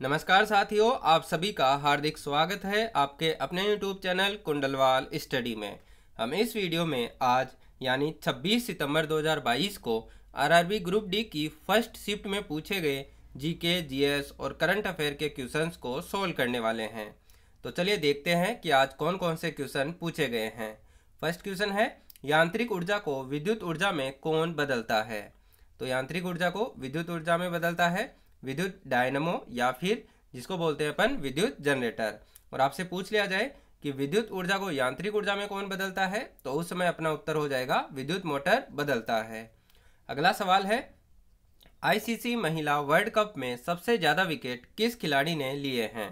नमस्कार साथियों आप सभी का हार्दिक स्वागत है आपके अपने YouTube चैनल कुंडलवाल स्टडी में। हम इस वीडियो में आज यानी 26 सितंबर 2022 को आरआरबी ग्रुप डी की फ़र्स्ट शिफ्ट में पूछे गए जीके, जीएस और करंट अफेयर के क्वेश्चंस को सोल्व करने वाले हैं। तो चलिए देखते हैं कि आज कौन कौन से क्वेश्चन पूछे गए हैं। फ़र्स्ट क्वेश्चन है यांत्रिक ऊर्जा को विद्युत ऊर्जा में कौन बदलता है? तो यांत्रिक ऊर्जा को विद्युत ऊर्जा में बदलता है विद्युत डायनमो या फिर जिसको बोलते हैं अपन विद्युत जनरेटर। और आपसे पूछ लिया जाए कि विद्युत ऊर्जा को यांत्रिक ऊर्जा में कौन बदलता है तो उस समय अपना उत्तर हो जाएगा विद्युत मोटर बदलता है। अगला सवाल है आईसीसी महिला वर्ल्ड कप में सबसे ज़्यादा विकेट किस खिलाड़ी ने लिए हैं?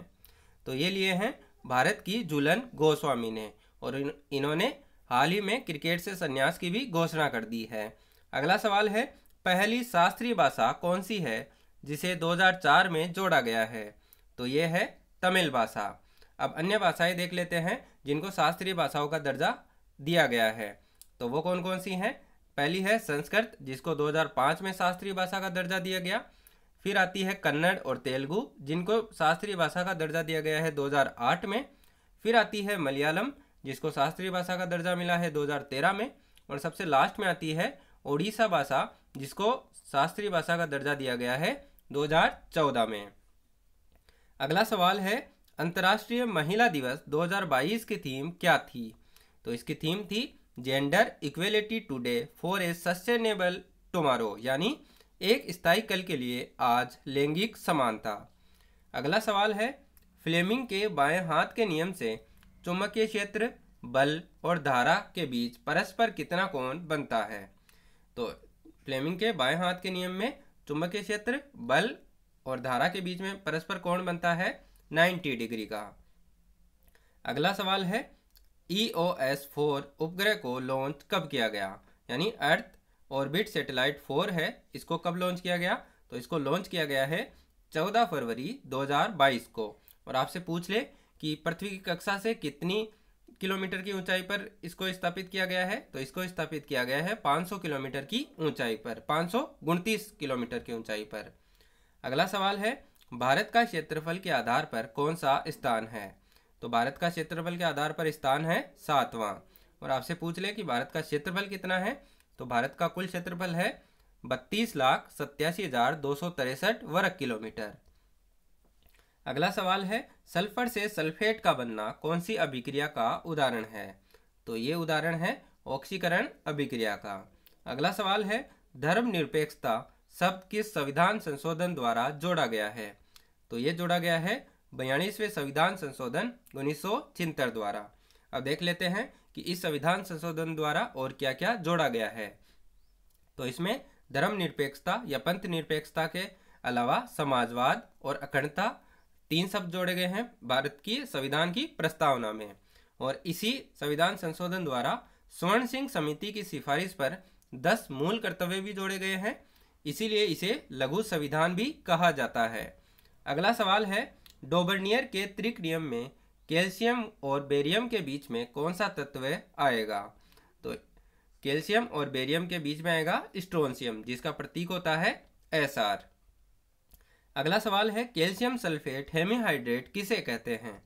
तो ये लिए हैं भारत की जुलन गोस्वामी ने और इन, इन्होंने हाल ही में क्रिकेट से संन्यास की भी घोषणा कर दी है। अगला सवाल है पहली शास्त्रीय भाषा कौन सी है? जिसे 2004 में जोड़ा गया है। तो ये है तमिल भाषा। अब अन्य भाषाएँ देख लेते हैं जिनको शास्त्रीय भाषाओं का दर्जा दिया गया है। तो वो कौन कौन सी हैं? पहली है संस्कृत, जिसको 2005 में शास्त्रीय भाषा का दर्जा दिया गया। फिर आती है कन्नड़ और तेलुगु, जिनको शास्त्रीय भाषा का दर्जा दिया गया है 2008 में। फिर आती है मलयालम, जिसको शास्त्रीय भाषा का दर्जा मिला है 2013 में। और सबसे लास्ट में आती है ओडिशा भाषा, जिसको शास्त्रीय भाषा का दर्जा दिया गया है 2014 में। अगला सवाल है, अंतर्राष्ट्रीय महिला दिवस 2022 की थीम क्या थी? तो इसकी थीम थी, gender equality today for a sustainable tomorrow, यानी एक स्थायी कल के लिए आज लैंगिक समानता। अगला सवाल है, फ्लेमिंग के बाएँ हाथ के नियम से चुंबकीय क्षेत्र, बल और धारा के बीच परस्पर कितना कोण बनता है? तो फ्लेमिंग के बाएँ हाथ के नियम में चुंबकीय क्षेत्र, बल और धारा के बीच में परस्पर कोण बनता है 90 डिग्री का। अगला सवाल है ई ओ एस फोर उपग्रह को लॉन्च कब किया गया? यानी अर्थ ऑर्बिट सैटेलाइट फोर है, इसको कब लॉन्च किया गया? तो इसको लॉन्च किया गया है 14 फरवरी 2022 को। और आपसे पूछ ले कि पृथ्वी की कक्षा से कितनी किलोमीटर की ऊंचाई पर इसको स्थापित किया गया है तो इसको स्थापित किया गया है 500 किलोमीटर की ऊंचाई पर, पाँच किलोमीटर की ऊंचाई पर। अगला सवाल है, भारत का क्षेत्रफल के आधार पर कौन सा स्थान है? तो भारत का क्षेत्रफल के आधार पर स्थान है सातवां। और आपसे पूछ ले कि भारत का क्षेत्रफल कितना है तो भारत का कुल क्षेत्रफल है बत्तीस लाख सत्यासी हज़ार दो सौ तिरसठ वर्ग किलोमीटर। अगला सवाल है, सल्फ़र से सल्फेट का बनना कौन सी अभिक्रिया का उदाहरण है? तो ये उदाहरण है ऑक्सीकरण अभिक्रिया का। अगला सवाल है धर्म निरपेक्षता शब्द किस संविधान संशोधन द्वारा जोड़ा गया है? तो ये जोड़ा गया है बयालीसवें संविधान संशोधन उन्नीस द्वारा। अब देख लेते हैं कि इस संविधान संशोधन द्वारा और क्या क्या जोड़ा गया है। तो इसमें धर्म निरपेक्षता या पंथ निरपेक्षता के अलावा समाजवाद और अखंडता तीन शब्द जोड़े गए हैं, भारत की संविधान की प्रस्तावना में। और इसी संविधान संशोधन द्वारा स्वर्ण सिंह समिति की सिफारिश पर दस मूल कर्तव्य भी जोड़े गए हैं। इसीलिए इसे लघु संविधान भी कहा जाता है। अगला सवाल है, डोबर्नियर के त्रिक नियम में कैल्शियम और बेरियम के बीच में कौन सा तत्व आएगा? तो कैल्शियम और बेरियम के बीच में आएगा स्ट्रोनशियम, जिसका प्रतीक होता है एस आर अगला सवाल है, कैल्शियम सल्फेट हेमीहाइड्रेट किसे कहते हैं?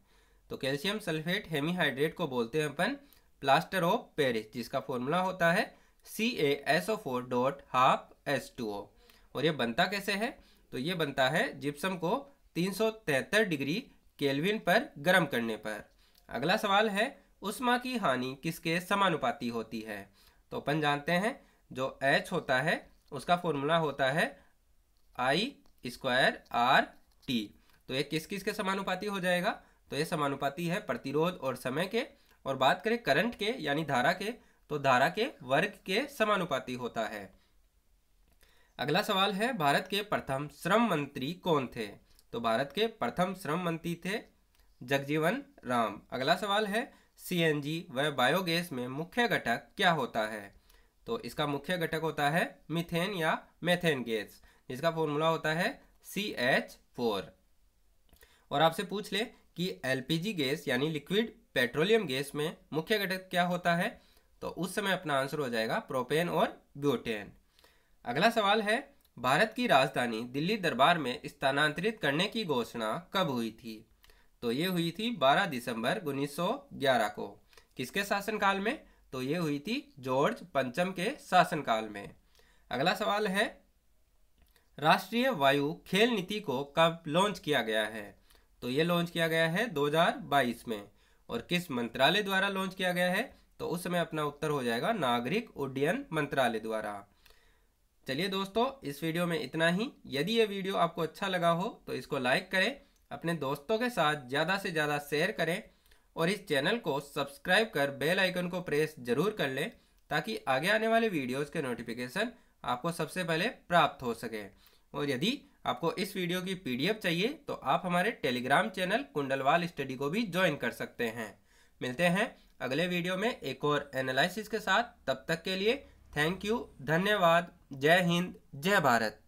तो कैल्शियम सल्फेट हेमीहाइड्रेट को बोलते हैं अपन प्लास्टर ऑफ़ पेरिस, जिसका फॉर्मूला होता है C A S O four dot half S two O और ये बनता कैसे है? तो ये बनता है जिप्सम को तीन सौ डिग्री केल्विन पर गर्म करने पर। अगला सवाल है, उष्मा की हानि किसके समानुपाती होती है? तो अपन जानते हैं, जो एच होता है, उसका फॉर्मूला होता है आई स्क्वायर आर टी। तो ये किस किस के समानुपाती हो जाएगा? तो ये समानुपाती है प्रतिरोध और समय के। और बात करें करंट के, यानी धारा के तो धारा के वर्ग के समानुपाती होता है। अगला सवाल है, भारत के प्रथम श्रम मंत्री कौन थे? तो भारत के प्रथम श्रम मंत्री थे जगजीवन राम। अगला सवाल है, सीएनजी व बायोगैस में मुख्य घटक क्या होता है? तो इसका मुख्य घटक होता है मिथेन या मेथेन गैस। जिसका फॉर्मूला होता है सी एच फोर और आपसे पूछ ले कि एलपीजी गैस यानी लिक्विड पेट्रोलियम गैस में मुख्य घटक क्या होता है तो उस समय अपना आंसर हो जाएगा प्रोपेन और ब्यूटेन अगला सवाल है, भारत की राजधानी दिल्ली दरबार में स्थानांतरित करने की घोषणा कब हुई थी? तो ये हुई थी 12 दिसंबर 1911 को। किसके शासनकाल में? तो ये हुई थी जॉर्ज पंचम के शासनकाल में। अगला सवाल है राष्ट्रीय वायु खेल नीति को कब लॉन्च किया गया है? तो ये लॉन्च किया गया है 2022 में। और किस मंत्रालय द्वारा लॉन्च किया गया है? तो उस समय अपना उत्तर हो जाएगा नागरिक उड्डयन मंत्रालय द्वारा। चलिए दोस्तों, इस वीडियो में इतना ही। यदि ये वीडियो आपको अच्छा लगा हो तो इसको लाइक करें, अपने दोस्तों के साथ ज़्यादा से ज़्यादा शेयर करें, और इस चैनल को सब्सक्राइब कर बेल आइकन को प्रेस ज़रूर कर लें, ताकि आगे आने वाले वीडियोस के नोटिफिकेशन आपको सबसे पहले प्राप्त हो सके। और यदि आपको इस वीडियो की पीडीएफ चाहिए तो आप हमारे टेलीग्राम चैनल कुंडलवाल स्टडी को भी ज्वाइन कर सकते हैं। मिलते हैं अगले वीडियो में एक और एनालिसिस के साथ। तब तक के लिए थैंक यू, धन्यवाद, जय हिंद, जय भारत।